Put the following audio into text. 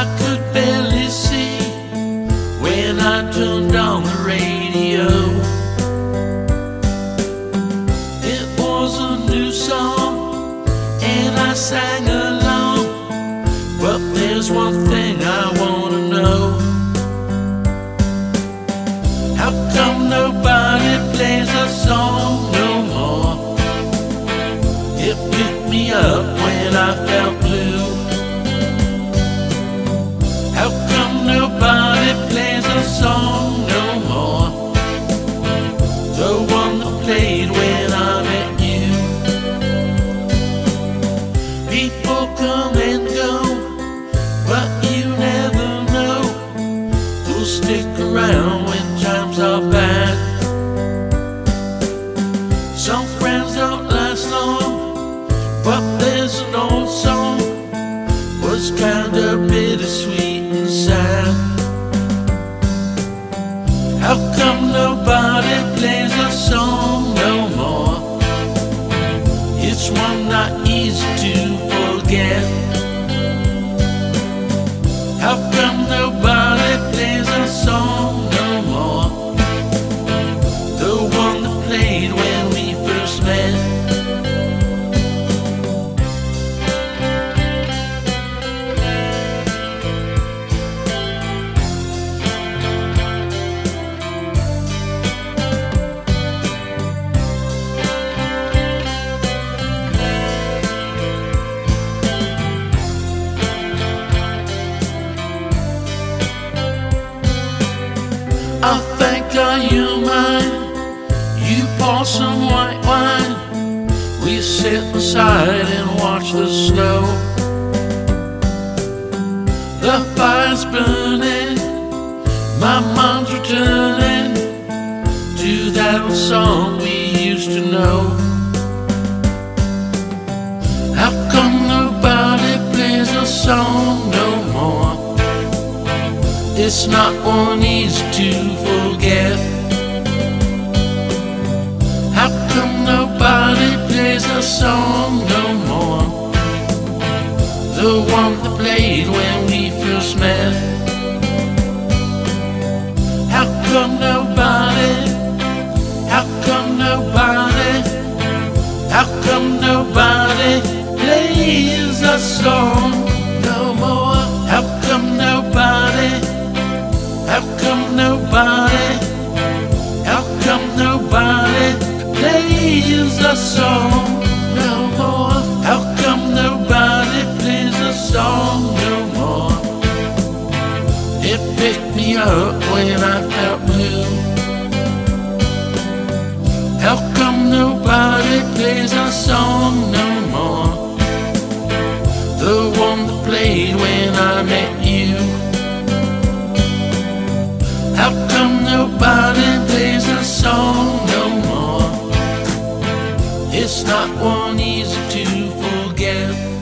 I could barely see when I turned on the radio. It was a new song and I sang along. But there's one thing I wanna know. How come nobody plays a song no more? It picked me up when I felt blue. Song no more? The one that played when I met you. People come and go, but you never know who'll stick around when times are bad. Some friends don't last long, but there's an old song was kinda bittersweet How come nobody plays a song no more? It's one not easy to forget. How come I think are you mine? You pour some white wine. We sit inside and watch the snow. The fire's burning. My mind's returning to that old song we used to know. How come nobody plays a song no more? It's not one easy to The one that played when we first met. How come nobody? How come nobody? How come nobody plays a song no more? How come nobody? How come nobody? How come nobody plays a song up when I felt blue. How come nobody plays a song no more? The one that played when I met you. How come nobody plays a song no more? It's not one easy to forget.